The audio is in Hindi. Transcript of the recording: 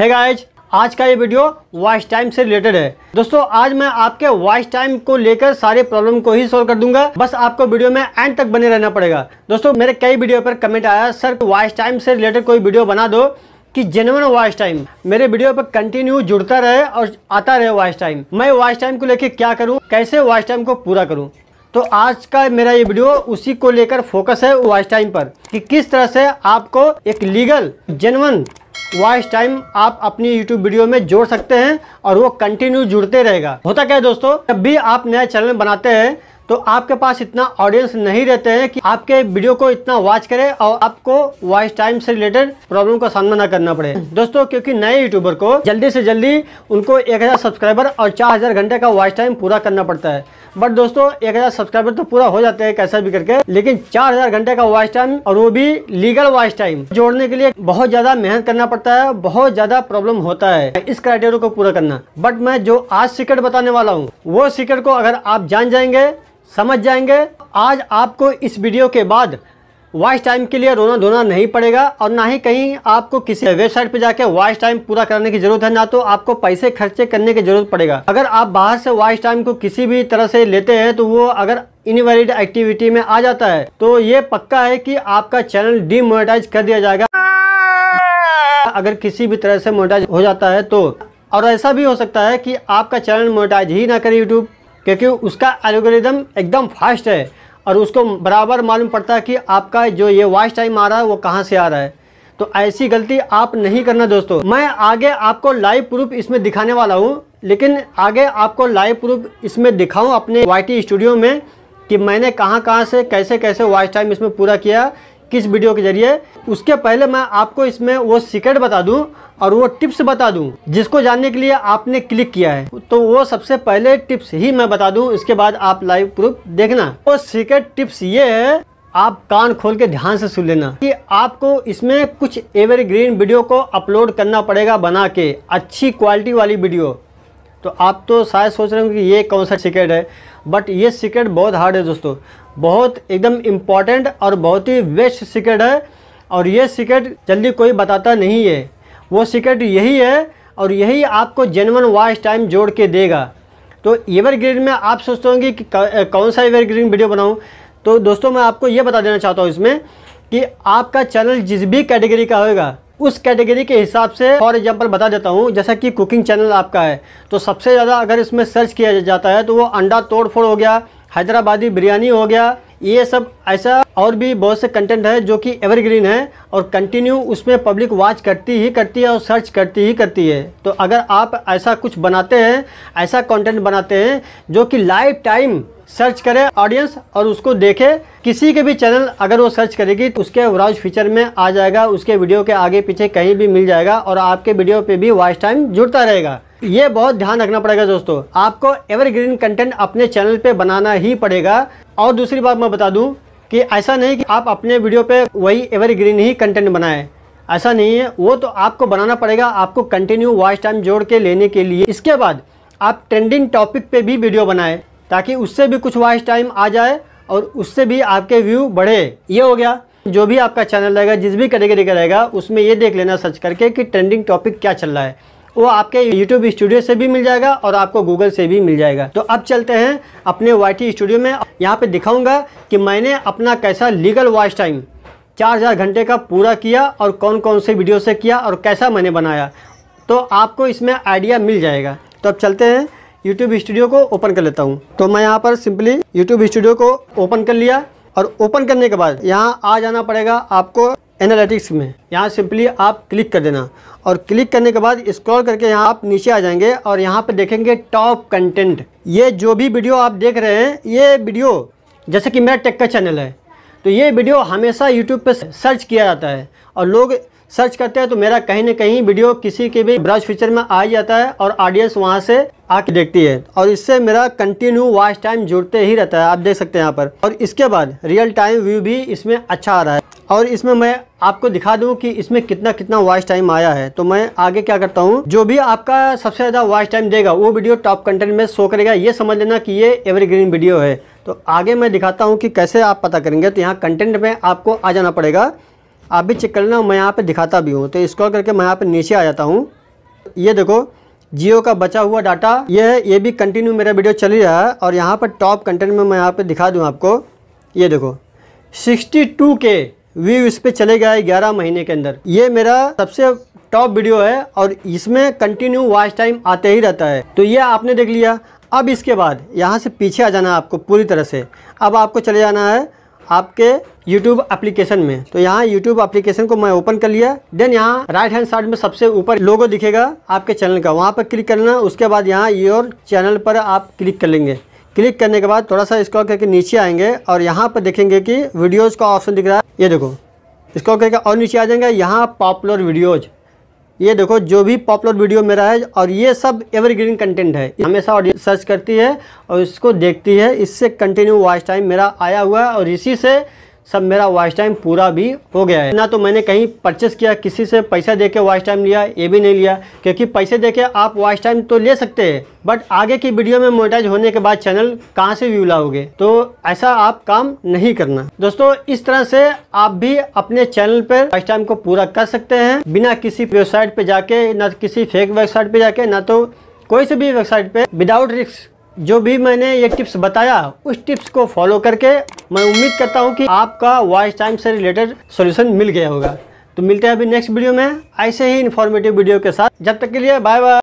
है गाइज़ आज का ये वीडियो वॉइस टाइम से रिलेटेड है। दोस्तों, आज मैं आपके वॉइस टाइम को लेकर सारे प्रॉब्लम को ही सोल्व कर दूँगा। बस आपको वीडियो में एंड तक बने रहना पड़ेगा। दोस्तों, मेरे कई वीडियो पर कमेंट आया, सर वॉइस टाइम से रिलेटेड कोई वीडियो बना दो कि जेनवन वॉइस टाइम मेरे वीडियो पर कंटिन्यू जुड़ता रहे और आता रहे वॉइस टाइम मैं वॉइस टाइम को लेकर क्या करूँ? कैसे वॉइस टाइम को पूरा करूँ? तो आज का मेरा ये वीडियो उसी को लेकर फोकस है वॉइस टाइम पर कि किस तरह से आपको एक लीगल जेनवन वॉइस टाइम आप अपनी यूट्यूब वीडियो में जोड़ सकते हैं और वो कंटिन्यू जुड़ते रहेगा। होता क्या है दोस्तों? जब भी आप नया चैनल बनाते हैं तो आपके पास इतना ऑडियंस नहीं रहते हैं कि आपके वीडियो को इतना वॉच करे और आपको वॉइस टाइम से रिलेटेड प्रॉब्लम का सामना ना करना पड़े। दोस्तों, क्योंकि नए यूट्यूबर को जल्दी से जल्दी उनको एक हज़ार सब्सक्राइबर और चार हज़ार घंटे का वॉइस टाइम पूरा करना पड़ता है। बट दोस्तों, एक हज़ार सब्सक्राइबर तो पूरा हो जाते हैं कैसा भी करके, लेकिन चार हज़ार घंटे का वॉइस टाइम और वो भी लीगल वॉइस टाइम जोड़ने के लिए बहुत ज़्यादा मेहनत करना पड़ता है, बहुत ज़्यादा प्रॉब्लम होता है इस क्राइटेरिया को पूरा करना। बट मैं जो आज सीक्रेट बताने वाला हूँ, वो सीक्रेट को अगर आप जान जाएँगे समझ जाएँगे। आज आपको इस वीडियो के बाद वॉइस टाइम के लिए रोना धोना नहीं पड़ेगा और ना ही कहीं आपको किसी वेबसाइट पे जाके वॉइस टाइम पूरा करने की ज़रूरत है, ना तो आपको पैसे खर्चे करने की ज़रूरत पड़ेगा। अगर आप बाहर से वॉइस टाइम को किसी भी तरह से लेते हैं तो वो अगर इनवैलिड एक्टिविटी में आ जाता है तो ये पक्का है कि आपका चैनल डीमोनेटाइज कर दिया जाएगा। अगर किसी भी तरह से मोनेटाइज हो जाता है तो और ऐसा भी हो सकता है कि आपका चैनल मोनेटाइज ही ना करे यूट्यूब। क्योंकि उसका एल्गोरिदम एकदम फास्ट है और उसको बराबर मालूम पड़ता है कि आपका जो ये वॉच टाइम आ रहा है वो कहाँ से आ रहा है। तो ऐसी गलती आप नहीं करना दोस्तों। मैं आगे आपको लाइव प्रूफ इसमें दिखाने वाला हूँ, लेकिन आगे आपको लाइव प्रूफ इसमें दिखाऊँ अपने वाईटी स्टूडियो में कि मैंने कहाँ कहाँ से कैसे कैसे वॉच टाइम इसमें पूरा किया। किस वीडियो के ज़रिए, उसके पहले मैं आपको इसमें वो सीक्रेट बता दूँ और वो टिप्स बता दूँ, जिसको जानने के लिए आपने क्लिक किया है। तो वो सबसे पहले टिप्स ही मैं बता दूँ, इसके बाद आप लाइव प्रूफ देखना। वो सीक्रेट टिप्स ये है, आप कान खोल के ध्यान से सुन लेना कि आपको इसमें कुछ एवरग्रीन वीडियो को अपलोड करना पड़ेगा बना के, अच्छी क्वालिटी वाली वीडियो। तो आप तो शायद सोच रहे हो कि ये कौन सा सीक्रेट है बट ये सीक्रेट बहुत हार्ड है दोस्तों। बहुत एकदम इंपॉर्टेंट और बहुत ही बेस्ट सीक्रेट है। और ये सीक्रेट जल्दी कोई बताता नहीं है। वो सीक्रेट यही है और यही आपको जेनवन वॉइस टाइम जोड़ के देगा। तो एवरग्रीन में आप सोचते होंगे कि कौन सा एवरग्रीन वीडियो बनाऊँ? तो दोस्तों, मैं आपको ये बता देना चाहता हूँ इसमें कि आपका चैनल जिस भी कैटेगरी का होगा उस कैटेगरी के हिसाब से फॉर एग्जांपल बता देता हूँ, जैसा कि कुकिंग चैनल आपका है। तो सबसे ज़्यादा अगर इसमें सर्च किया जाता है तो वो अंडा तोड़ फोड़ हो गया हैदराबादी बिरयानी हो गया। ये सब ऐसा और भी बहुत से कंटेंट है जो कि एवरग्रीन है और कंटिन्यू उसमें पब्लिक वॉच करती ही करती है और सर्च करती ही करती है। तो अगर आप ऐसा कुछ बनाते हैं, ऐसा कंटेंट बनाते हैं जो कि लाइफ टाइम सर्च करे ऑडियंस और उसको देखे, किसी के भी चैनल अगर वो सर्च करेगी तो उसके ब्राउज फीचर में आ जाएगा, उसके वीडियो के आगे पीछे कहीं भी मिल जाएगा और आपके वीडियो पे भी वॉच टाइम जुड़ता रहेगा। ये बहुत ध्यान रखना पड़ेगा दोस्तों। आपको एवरग्रीन कंटेंट अपने चैनल पे बनाना ही पड़ेगा। और दूसरी बात मैं बता दूँ कि ऐसा नहीं कि आप अपने वीडियो पे वही एवरग्रीन ही कंटेंट बनाएँ। ऐसा नहीं है। वो तो आपको बनाना पड़ेगा आपको कंटिन्यू वॉच टाइम जोड़ के लेने के लिए। इसके बाद आप ट्रेंडिंग टॉपिक पे भी वीडियो बनाएँ ताकि उससे भी कुछ वॉच टाइम आ जाए और उससे भी आपके व्यू बढ़े। ये हो गया। जो भी आपका चैनल रहेगा, जिस भी कैटेगरी का रहेगा, उसमें ये देख लेना सर्च करके कि ट्रेंडिंग टॉपिक क्या चल रहा है। वो आपके YouTube स्टूडियो से भी मिल जाएगा और आपको गूगल से भी मिल जाएगा। तो अब चलते हैं अपने वाई स्टूडियो में। यहाँ पे दिखाऊँगा कि मैंने अपना कैसा लीगल वॉच टाइम चार हज़ार घंटे का पूरा किया और कौन कौन से वीडियो से किया और कैसा मैंने बनाया। तो आपको इसमें आइडिया मिल जाएगा। तो अब चलते हैं यूट्यूब स्टूडियो को ओपन कर लेता हूँ। तो मैं यहाँ पर सिंपली यूट्यूब स्टूडियो को ओपन कर लिया और ओपन करने के बाद यहाँ आ जाना पड़ेगा आपको एनालिटिक्स में। यहाँ सिंपली आप क्लिक कर देना। और क्लिक करने के बाद स्क्रॉल करके यहाँ आप नीचे आ जाएँगे और यहाँ पर देखेंगे टॉप कंटेंट ये जो भी वीडियो आप देख रहे हैं, ये वीडियो जैसे कि मेरा टेक का चैनल है तो ये वीडियो हमेशा यूट्यूब पर सर्च किया जाता है। और लोग सर्च करते हैं तो मेरा कहीं ना कहीं वीडियो किसी के भी ब्राउज फीचर में आ जाता है और ऑडियंस वहाँ से आके देखती है और इससे मेरा कंटिन्यू वॉच टाइम जुड़ते ही रहता है, आप देख सकते हैं यहाँ पर। और इसके बाद रियल टाइम व्यू भी इसमें अच्छा आ रहा है। और इसमें मैं आपको दिखा दूँ कि इसमें कितना कितना वॉच टाइम आया है। तो मैं आगे क्या करता हूँ? जो भी आपका सबसे ज़्यादा वॉच टाइम देगा, वो वीडियो टॉप कंटेंट में शो करेगा। ये समझ लेना कि ये एवरग्रीन वीडियो है। तो आगे मैं दिखाता हूँ कि कैसे आप पता करेंगे। तो यहाँ कंटेंट में आपको आ जाना पड़ेगा। आप भी चेक कर लेना मैं यहाँ पर दिखाता भी हूँ। तो स्क्रॉल करके मैं यहाँ पर नीचे आ जाता हूँ। ये देखो जियो का बचा हुआ डाटा ये है, ये भी कंटिन्यू मेरा वीडियो चल ही रहा है और यहाँ पर टॉप कंटेंट में मैं यहाँ पे दिखा दूँ आपको। ये देखो 62 के व्यू इस पर चले गया ग्यारह महीने के अंदर। ये मेरा सबसे टॉप वीडियो है और इसमें कंटिन्यू वॉच टाइम आते ही रहता है। तो ये आपने देख लिया। अब इसके बाद यहाँ से पीछे आ जाना है आपको पूरी तरह से। अब आपको चले जाना है आपके YouTube एप्लीकेशन में। तो यहाँ YouTube एप्लीकेशन को मैं ओपन कर लिया। देन यहाँ राइट हैंड साइड में सबसे ऊपर लोगो दिखेगा आपके चैनल का। वहाँ पर क्लिक करना, उसके बाद यहाँ योर चैनल पर आप क्लिक कर लेंगे। क्लिक करने के बाद थोड़ा सा स्क्रॉल करके नीचे आएँगे और यहाँ पर देखेंगे कि वीडियोज़ का ऑप्शन दिख रहा है। ये देखो स्क्रॉल करके और नीचे आ जाएँगे। यहाँ पॉपुलर वीडियोज़ ये देखो, जो भी पॉपुलर वीडियो मेरा है और ये सब एवरग्रीन कंटेंट है। हमेशा ऑडियंस सर्च करती है और इसको देखती है। इससे कंटिन्यू वॉच टाइम मेरा आया हुआ है और इसी से सब मेरा वॉच टाइम पूरा भी हो गया है। ना तो मैंने कहीं परचेस किया, किसी से पैसा दे के वॉच टाइम लिया, ये भी नहीं लिया। क्योंकि पैसे दे के आप वॉच टाइम तो ले सकते हैं बट आगे की वीडियो में मोनेटाइज होने के बाद चैनल कहाँ से व्यू लाओगे? तो ऐसा आप काम नहीं करना। दोस्तों, इस तरह से आप भी अपने चैनल पर वॉच टाइम को पूरा कर सकते हैं, बिना किसी वेबसाइट पे जाके, ना किसी फेक वेबसाइट पे जाके, ना तो कोई से भी वेबसाइट पे विदाउट रिस्क जो भी मैंने ये टिप्स बताया, उस टिप्स को फॉलो करके मैं उम्मीद करता हूँ कि आपका वॉइस टाइम से रिलेटेड सोल्यूशन मिल गया होगा। तो मिलते हैं अभी नेक्स्ट वीडियो में, ऐसे ही इन्फॉर्मेटिव वीडियो के साथ। जब तक के लिए बाय बाय